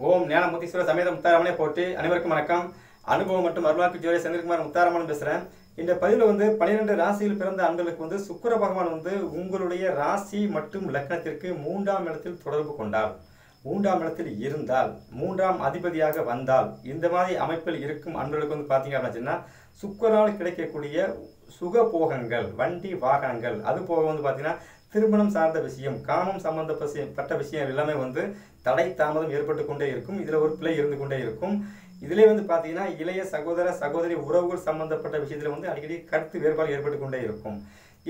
ஓம் ஞானமுத்தீஸ்வர சமேத முத்தாரமனே போட்டு அனைவருக்கும் வணக்கம். அனுபவம் மற்றும் அருளாக்கு ஜோதி செந்தில்குமார் முத்தாரமன் பேசுகிறேன் இந்த பதிவில் வந்து பன்னிரெண்டு ராசியில் பிறந்த ஆண்களுக்கு வந்து சுக்கர பகவான் வந்து உங்களுடைய ராசி மற்றும் லக்னத்திற்கு மூன்றாம் இடத்தில் தொடர்பு கொண்டால் மூன்றாம் இடத்தில் இருந்தால் மூன்றாம் அதிபதியாக வந்தால் இந்த மாதிரி அமைப்பில் இருக்கும் அன்பர்களுக்கு வந்து பார்த்தீங்க அப்படின்னா சுக்கரால் கிடைக்கக்கூடிய சுகபோகங்கள் வண்டி வாகனங்கள் அது போக வந்து பார்த்தீங்கன்னா திருமணம் சார்ந்த விஷயம் காமம் சம்பந்தப்பட்ட விஷயம் எல்லாமே வந்து தடை தாமதம் ஏற்பட்டு கொண்டே இருக்கும். இதில் ஒரு பிள்ளை இருந்து கொண்டே இருக்கும். இதிலே வந்து பார்த்தீங்கன்னா இளைய சகோதர சகோதரி உறவுகள் சம்பந்தப்பட்ட விஷயத்தில் வந்து அடிக்கடி கருத்து வேறுபாடு ஏற்பட்டு கொண்டே இருக்கும்.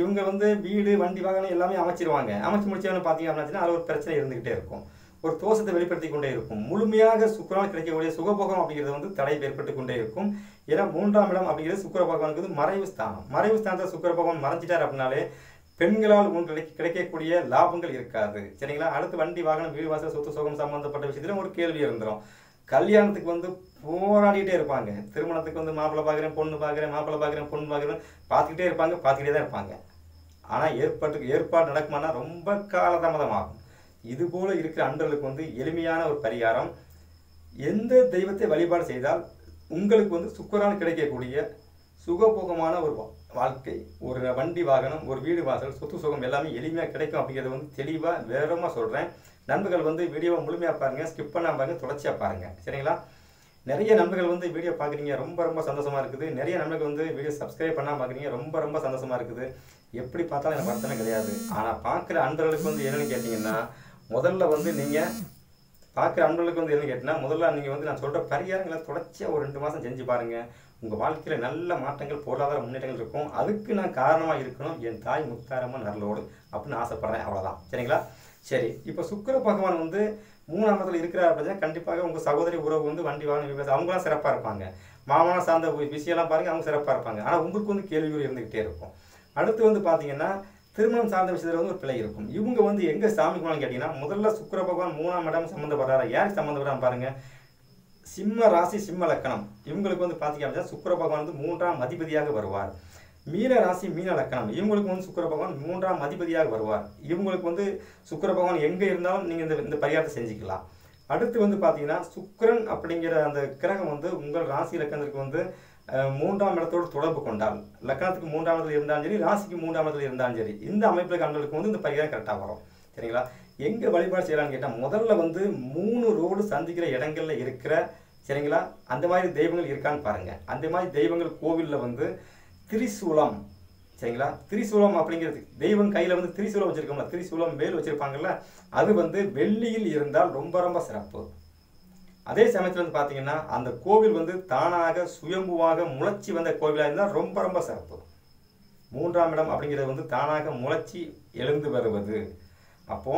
இவங்க வந்து வீடு வண்டி வாகனம் எல்லாமே அமைச்சிருவாங்க. அமைச்சு முடிச்சவங்க பார்த்தீங்க அப்படின்னா அதில் ஒரு பிரச்சனை இருந்துகிட்டே இருக்கும். ஒரு தோஷத்தை வெளிப்படுத்தி கொண்டே இருக்கும். முழுமையாக சுக்கரால் கிடைக்கக்கூடிய சுகபோகம் அப்படிங்கிறது வந்து தடை ஏற்பட்டு கொண்டே இருக்கும். ஏன்னா மூன்றாம் இடம் அப்படிங்கிறது சுக்கர பகவானுக்கு வந்து மறைவு ஸ்தானம். மறைவு ஸ்தானத்தை சுக்கர பகவான் மறைஞ்சிட்டார் அப்படின்னாலே பெண்களால் உங்களுக்கு கிடைக்கக்கூடிய லாபங்கள் இருக்காது. சரிங்களா? அடுத்து வண்டி வாகனம் வீடு வாசல் சொத்து சுகம் சம்பந்தப்பட்ட விஷயத்துல ஒரு கேள்வி இருந்துடும் கல்யாணத்துக்கு வந்து போராடிட்டே இருப்பாங்க. திருமணத்துக்கு வந்து மாப்பிள்ளை பார்க்குறேன் பொண்ணு பார்க்குறேன் மாப்பிள்ளை பார்க்குறேன் பொண்ணு பார்க்குறேன். பார்த்துக்கிட்டே இருப்பாங்க பார்த்துக்கிட்டே தான் இருப்பாங்க. ஆனால் ஏற்பாட்டுக்கு ஏற்பாடு நடக்குமானா ரொம்ப காலதாமதமாகும். இது போல இருக்கிற அன்றலுக்கு வந்து எளிமையான ஒரு பரிகாரம். எந்த தெய்வத்தை வழிபாடு செய்தால் உங்களுக்கு வந்து சுக்கரான கிடைக்கக்கூடிய சுகபோகமான ஒரு வா- வாழ்க்கை ஒரு வண்டி வாகனம் ஒரு வீடு வாசல் சொத்து சுகம் எல்லாமே எளிமையாக கிடைக்கும் அப்படிங்கிறது வந்து தெளிவாக வேறமாக சொல்கிறேன் நண்பர்கள் வந்து வீடியோவை முழுமையாக பாருங்கள் ஸ்கிப் பண்ணாம பாருங்க தொடர்ச்சியாக பாருங்கள் சரிங்களா? நிறைய நண்பர்கள் வந்து வீடியோ பார்க்குறீங்க ரொம்ப ரொம்ப சந்தோஷமாக இருக்குது. நிறைய நண்பர்கள் வந்து வீடியோ சப்ஸ்கிரைப் பண்ணாம பார்க்குறீங்க ரொம்ப ரொம்ப சந்தோஷமாக இருக்குது. எப்படி பார்த்தாலும் எனக்கு பிரச்சனை கிடையாது. ஆனால் பார்க்குற அன்பர்களுக்கு வந்து என்னென்னு கேட்டிங்கன்னா முதல்ல வந்து நீங்கள் பார்க்குற அன்பர்களுக்கு வந்து என்ன கேட்டினா முதல்ல நீங்கள் வந்து நான் சொல்கிற பரிகாரங்களை தொடர்ச்சியாக ஒரு ரெண்டு மாதம் செஞ்சு பாருங்கள் உங்கள் வாழ்க்கையில் நல்ல மாற்றங்கள் பொருளாதார முன்னேற்றங்கள் இருக்கும். அதுக்கு நான் காரணமாக இருக்கணும். என் தாய் முத்தாரமாக நரலோடு அப்படின்னு ஆசைப்பட்றேன். அவ்வளோதான் சரிங்களா? சரி. இப்போ சுக்கிர பகவான் வந்து மூணாம் இடத்துல இருக்கிறார் அப்படின்னா கண்டிப்பாக உங்கள் சகோதரி உறவு வந்து வண்டி வாகன விவசாயம் அவங்களாம் சிறப்பாக இருப்பாங்க. மாமனம் சார்ந்த விஷயம்லாம் பாருங்கள் அவங்க சிறப்பாக இருப்பாங்க. ஆனால் உங்களுக்கு வந்து கேள்விகள் இருந்துக்கிட்டே இருக்கும். அடுத்து வந்து பார்த்தீங்கன்னா திருமணம் சார்ந்த விஷயத்தில் வந்து ஒரு பிழை இருக்கும். இவங்க வந்து எங்கே சாமி கும்பிடணும்னு கேட்டிங்கன்னா முதல்ல சுக்கர பகவான் மூணாம் இடம் சம்மந்தப்படுறாரு யார் சம்மந்தப்படுறாங்க பாருங்கள் சிம்ம ராசி சிம்ம லக்கணம். இவங்களுக்கு வந்து பார்த்தீங்க அப்படின்னா சுக்கிர பகவான் வந்து மூன்றாம் அதிபதியாக வருவார். மீன ராசி மீன லக்கணம். இவங்களுக்கு வந்து சுக்கிர பகவான் மூன்றாம் அதிபதியாக வருவார். இவங்களுக்கு வந்து சுக்கிர பகவான் எங்கே இருந்தாலும் நீங்கள் இந்த இந்த பரிகாரத்தை செஞ்சுக்கலாம். அடுத்து வந்து பார்த்தீங்கன்னா சுக்கரன் அப்படிங்கிற அந்த கிரகம் வந்து உங்கள் ராசி லக்கணத்திற்கு வந்து மூன்றாம் இடத்தோடு தொடர்பு கொண்டால் லக்கணத்துக்கு மூன்றாம் இடத்துல இருந்தாலும் சரி ராசிக்கு மூன்றாம் இடத்துல இருந்தாலும் சரி இந்த அமைப்பில் கண்களுக்கு வந்து இந்த பரிகாரம் கரெக்டாக வரும். சரிங்களா? எங்கே வழிபாடு செய்யலாம்னு கேட்டால் முதல்ல வந்து மூணு ரோடு சந்திக்கிற இடங்கள்ல இருக்கிற சரிங்களா? அந்த மாதிரி தெய்வங்கள் இருக்கான்னு பாருங்கள் அந்த மாதிரி தெய்வங்கள் கோவிலில் வந்து திரிசூலம் சரிங்களா? திரிசூலம் அப்படிங்கிறது தெய்வம் கையில் வந்து திரிசூலம் வச்சுருக்கோம்ல திரிசூலம் வேல் வச்சுருப்பாங்கல்ல அது வந்து வெள்ளியில் இருந்தால் ரொம்ப ரொம்ப சிறப்பு. அதே சமயத்தில் வந்து பார்த்தீங்கன்னா அந்த கோவில் வந்து தானாக சுயம்புவாக முளைச்சி வந்த கோவிலாக இருந்தால் ரொம்ப ரொம்ப சிறப்பு. மூன்றாம் இடம் அப்படிங்கிறது வந்து தானாக முளைச்சி எழுந்து வருவது. அப்போ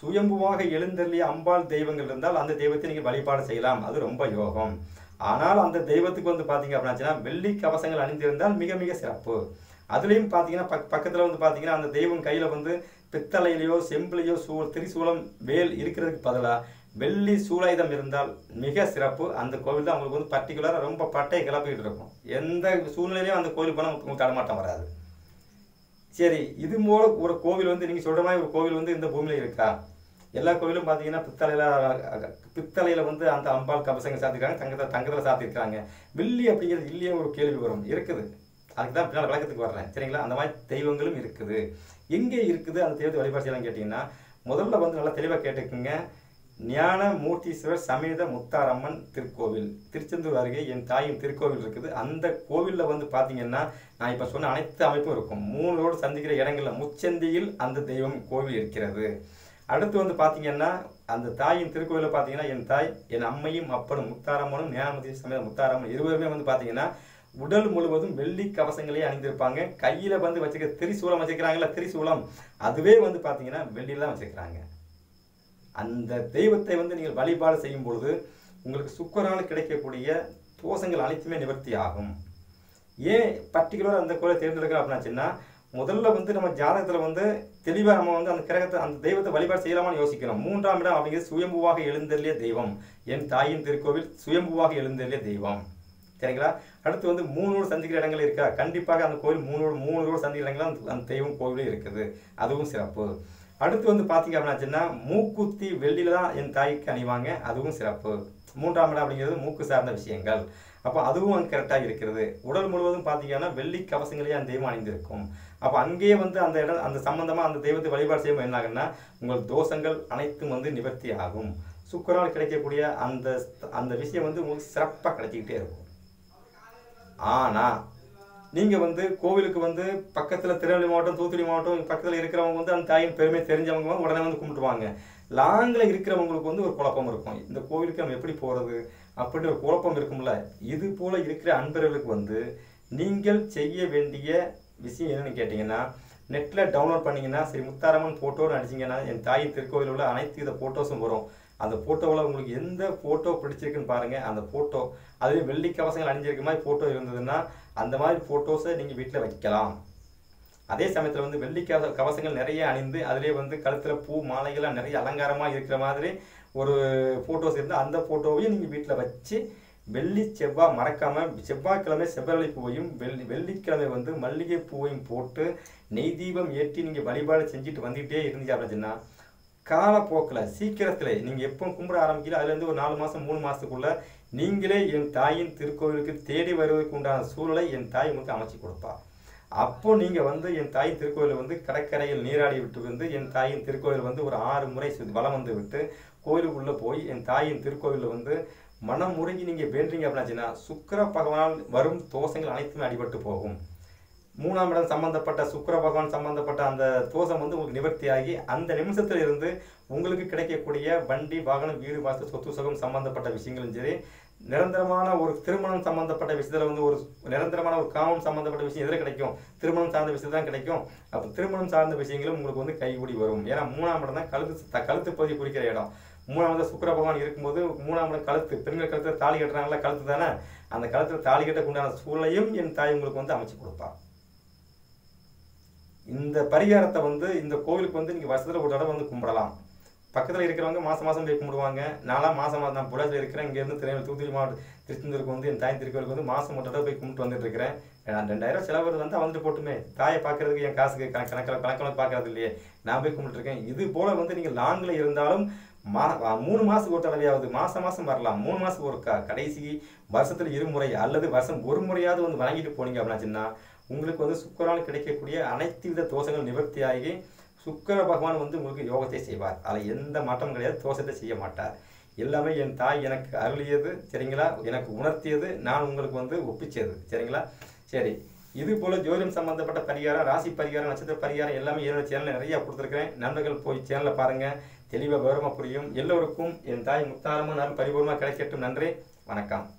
சுயம்புவாக எழுந்தள்ளிய அம்பாள் தெய்வங்கள் இருந்தால் அந்த தெய்வத்தை நீங்கள் வழிபாடு செய்யலாம். அது ரொம்ப யோகம். ஆனால் அந்த தெய்வத்துக்கு வந்து பார்த்தீங்க அப்படின்னா வெள்ளி கவசங்கள் அணிந்திருந்தால் மிக மிக சிறப்பு. அதுலேயும் பார்த்தீங்கன்னா பக் பக்கத்தில் வந்து பார்த்தீங்கன்னா அந்த தெய்வம் கையில் வந்து பித்தளையிலையோ செம்பிலையோ சூ திரிசூலம் வேல் இருக்கிறதுக்கு பதிலாக வெள்ளி சூலாயுதம் இருந்தால் மிக சிறப்பு. அந்த கோவில் தான் உங்களுக்கு வந்து பர்டிகுலராக ரொம்ப பட்டை கிளப்பிக்கிட்டு இருக்கும். எந்த சூழ்நிலையிலையும் அந்த கோவில் போனால் உங்களுக்கு தடமாட்டம் வராது. சரி இது போல ஒரு கோவில் வந்து நீங்கள் சொல்கிற மாதிரி ஒரு கோவில் வந்து இந்த பூமியில் இருக்கா? எல்லா கோவிலும் பார்த்தீங்கன்னா பித்தளையில் பித்தளையில் வந்து அந்த அம்பாள் கபசங்க சாத்திருக்காங்க தங்கத்தை தங்கத்தில் சாத்திருக்காங்க. வெள்ளி அப்படிங்கிறது இல்லையே ஒரு கேள்வி வரும். இருக்குது. அதுக்கு தான் பின்னால் விளக்கத்துக்கு வர்றேன். சரிங்களா? அந்த மாதிரி தெய்வங்களும் இருக்குது. எங்கே இருக்குது? அந்த தெய்வத்தை வழிபாடு செய்யலாம் கேட்டிங்கன்னா முதல்ல வந்து நல்லா தெளிவாக கேட்டுக்குங்க. ஞான மூர்த்தீஸ்வரர் சமேத முத்தாரம்மன் திருக்கோவில். திருச்செந்தூர் அருகே என் தாயின் திருக்கோவில் இருக்குது. அந்த கோவிலில் வந்து பார்த்தீங்கன்னா நான் இப்போ சொன்ன அனைத்து அமைப்பும் இருக்கும். மூணோடு சந்திக்கிற இடங்களில் முச்சந்தியில் அந்த தெய்வம் கோவில் இருக்கிறது. அடுத்து வந்து பார்த்தீங்கன்னா அந்த தாயின் திருக்கோவிலில் பார்த்தீங்கன்னா என் தாய் என் அம்மையும் அப்பனும் முத்தாரம்மனும் ஞானமூர்த்தி சமேத முத்தாரம்மன் இருவருமே வந்து பார்த்தீங்கன்னா உடல் முழுவதும் வெள்ளி கவசங்களே அணிந்திருப்பாங்க. கையில் வந்து வச்சுக்க திரிசூலம் வச்சுக்கிறாங்களா திரிசூலம். அதுவே வந்து பார்த்தீங்கன்னா வெள்ளியில் தான் வச்சிருக்கிறாங்க. அந்த தெய்வத்தை வந்து நீங்கள் வழிபாடு செய்யும் பொழுது உங்களுக்கு சுக்கரால் கிடைக்கக்கூடிய தோஷங்கள் அனைத்துமே நிவர்த்தி ஆகும். ஏன் பர்டிகுலராக அந்த கோயிலை தேர்ந்தெடுக்கிறோம் அப்படின்னாச்சுன்னா முதல்ல வந்து நம்ம ஜாதகத்தில் வந்து தெளிவாக நம்ம வந்து அந்த கிரகத்தை அந்த தெய்வத்தை வழிபாடு செய்யலாமான்னு யோசிக்கிறோம் மூன்றாம் இடம் அப்படிங்கிறது சுயம்புவாக எழுந்தருளிய தெய்வம். என் தாயின் திருக்கோவில் சுயம்புவாக எழுந்தருளிய தெய்வம். சரிங்களா? அடுத்து வந்து மூணு சந்திக்கிற இடங்கள் இருக்கா? கண்டிப்பாக அந்த கோவில் மூணு மூணு சந்திக்கிற இடங்கள் அந்த தெய்வம் கோவிலே இருக்குது. அதுவும் சிறப்பு. அடுத்து வந்து பார்த்தீங்க அப்படின்னாச்சுன்னா மூக்குத்தி வெள்ளியில தான் என் தாய்க்கு அணிவாங்க. அதுவும் சிறப்பு. மூன்றாம் இடம் அப்படிங்கிறது மூக்கு சார்ந்த விஷயங்கள். அப்போ அதுவும் அங்கே கரெக்டாக இருக்கிறது. உடல் முழுவதும் பார்த்தீங்கன்னா வெள்ளி கவசங்களே அந்த தெய்வம் அணிந்திருக்கும். அப்போ அங்கேயே வந்து அந்த இடம் அந்த சம்பந்தமாக அந்த தெய்வத்தை வழிபாடு செய்யும் என்ன ஆகுன்னா உங்கள் தோஷங்கள் அனைத்தும் வந்து நிவர்த்தி ஆகும். சுக்கரால் கிடைக்கக்கூடிய அந்த அந்த விஷயம் வந்து உங்களுக்கு சிறப்பாக கிடைச்சிக்கிட்டே இருக்கும். ஆனால் நீங்கள் வந்து கோவிலுக்கு வந்து பக்கத்தில் திருநெல்வேலி மாவட்டம் தூத்துக்குடி மாவட்டம் பக்கத்தில் இருக்கிறவங்க வந்து அந்த தாயின் பெருமை தெரிஞ்சவங்க வந்து உடனே வந்து கும்பிட்டுவாங்க லாங்கில் இருக்கிறவங்களுக்கு வந்து ஒரு குழப்பம் இருக்கும். இந்த கோவிலுக்கு நம்ம எப்படி போகிறது அப்படின்னு ஒரு குழப்பம் இருக்கும்ல. இது போல இருக்கிற அன்பர்களுக்கு வந்து நீங்கள் செய்ய வேண்டிய விஷயம் என்னன்னு கேட்டிங்கன்னா நெட்டில் டவுன்லோட் பண்ணீங்கன்னா சரி முத்தாரம்மன் ஃபோட்டோன்னு அடிச்சிங்கன்னா என் தாயின் திருக்கோவில் உள்ள அனைத்து வித ஃபோட்டோஸும் வரும். அந்த ஃபோட்டோவில் உங்களுக்கு எந்த ஃபோட்டோ பிடிச்சிருக்குன்னு பாருங்கள் அந்த ஃபோட்டோ அதுவே வெள்ளி கவசங்கள் அணிஞ்சிருக்க மாதிரி ஃபோட்டோ இருந்ததுன்னா அந்த மாதிரி ஃபோட்டோஸை நீங்கள் வீட்டில் வைக்கலாம். அதே சமயத்தில் வந்து வெள்ளி கவசங்கள் நிறைய அணிந்து அதிலே வந்து கழுத்தில் பூ மாலைகள்லாம் நிறைய அலங்காரமாக இருக்கிற மாதிரி ஒரு ஃபோட்டோஸ் இருந்தால் அந்த ஃபோட்டோவையும் நீங்கள் வீட்டில் வச்சு வெள்ளி செவ்வாய் மறக்காமல் செவ்வாய்க்கிழமை செவ்வரளி பூவையும் வெள்ளி வெள்ளிக்கிழமை வந்து மல்லிகை பூவையும் போட்டு நெய் தீபம் ஏற்றி நீங்கள் வழிபாடு செஞ்சுட்டு வந்துகிட்டே இருந்தீங்க அப்படின்னா காலப்போக்கில் சீக்கிரத்தில் நீங்கள் எப்போ கும்பிட ஆரம்பிக்கல அதுலேருந்து ஒரு நாலு மாதம் மூணு மாதத்துக்குள்ளே நீங்களே என் தாயின் திருக்கோவிலுக்கு தேடி வருவதற்கு உண்டான சூழலை என் தாய் உங்களுக்கு அமைச்சு கொடுப்பா. அப்போ நீங்கள் வந்து என் தாயின் திருக்கோயில் வந்து கடற்கரையில் நீராடி விட்டு வந்து என் தாயின் திருக்கோயில் வந்து ஒரு ஆறு முறை பலம் வந்து விட்டு கோயிலுக்குள்ளே போய் என் தாயின் திருக்கோயிலில் வந்து மனம் முருகி நீங்கள் வேண்டுறீங்க அப்படின்னாச்சுன்னா சுக்கிர பகவானால் வரும் தோஷங்கள் அனைத்துமே அடிபட்டு போகும். மூணாம் இடம் சம்பந்தப்பட்ட சுக்கர பகவான் சம்பந்தப்பட்ட அந்த தோஷம் வந்து உங்களுக்கு நிவர்த்தியாகி அந்த நிமிஷத்துல இருந்து உங்களுக்கு கிடைக்கக்கூடிய வண்டி வாகனம் வீடு வாசல் சொத்து சுகம் சம்பந்தப்பட்ட விஷயங்களும் சரி நிரந்தரமான ஒரு திருமணம் சம்பந்தப்பட்ட விஷயத்துல வந்து ஒரு நிரந்தரமான ஒரு காமம் சம்பந்தப்பட்ட விஷயம் எதில் கிடைக்கும்? திருமணம் சார்ந்த விஷயம் தான் கிடைக்கும். அப்போ திருமணம் சார்ந்த விஷயங்களும் உங்களுக்கு வந்து கைகூடி வரும். ஏன்னா மூணாம் இடம் தான் கழுத்து கழுத்து பகுதி குறிக்கிற இடம். மூணாம் சுக்கர சுக்கிர பகவான் இருக்கும்போது மூணாம் இடம் கழுத்து. பெண்கள் கழுத்தில் தாலி கட்டுறாங்களா கழுத்து தானே? அந்த கழுத்தில் தாலி கட்டக்குண்டான சூழலையும் என் தாய் உங்களுக்கு வந்து அமைச்சு கொடுப்பான் இந்த பரிகாரத்தை வந்து இந்த கோவிலுக்கு வந்து நீங்கள் வருஷத்தில் ஒரு தடவை வந்து கும்பிடலாம். பக்கத்தில் இருக்கிறவங்க மாதம் மாதம் போய் கும்பிடுவாங்க. நான்லாம் மாதம் மாதம் நான் புலத்தில் இருக்கிறேன். இங்கேருந்து திருநெல்வேலி தூத்துக்குடி மாவட்டம் திருச்செந்தூருக்கு வந்து என் தாய் திருக்கோவிலுக்கு வந்து மாதம் ஒரு தடவை போய் கும்பிட்டு வந்துட்டு இருக்கிறேன். நான் ரெண்டாயிரம் செலவு வந்து வந்துட்டு போட்டுமே. தாயை பார்க்கறதுக்கு என் காசுக்கு கணக்கில் கணக்கில் பார்க்கறது இல்லையே. நான் போய் கும்பிட்டுருக்கேன் இது போல் வந்து நீங்கள் லாங்கில் இருந்தாலும் மா மூணு மாதத்துக்கு ஒரு தடவையாவது மாதம் மாதம் வரலாம். மூணு மாதத்துக்கு ஒருக்கா கடைசி வருஷத்தில் இருமுறை அல்லது வருஷம் ஒரு முறையாவது வந்து வழங்கிட்டு போனீங்க அப்படின்னாச்சுன்னா உங்களுக்கு வந்து சுக்கரால் கிடைக்கக்கூடிய அனைத்து வித தோஷங்கள் நிவர்த்தியாகி சுக்கர பகவான் வந்து உங்களுக்கு யோகத்தை செய்வார். அதில் எந்த மாற்றமும் கிடையாது தோஷத்தை செய்ய மாட்டார். எல்லாமே என் தாய் எனக்கு அருளியது சரிங்களா? எனக்கு உணர்த்தியது நான் உங்களுக்கு வந்து ஒப்பிச்சது சரிங்களா? சரி. இது போல ஜோதிடம் சம்பந்தப்பட்ட பரிகாரம் ராசி பரிகாரம் நட்சத்திர பரிகாரம் எல்லாமே என்னோட சேனலில் நிறைய கொடுத்துருக்கிறேன். நண்பர்கள் போய் சேனலை பாருங்கள் தெளிவாக விவரமாக புரியும். எல்லோருக்கும் என் தாய் முத்தாரமாக நான் பரிபூர்ணமாக கிடைக்கட்டும். நன்றி. வணக்கம்.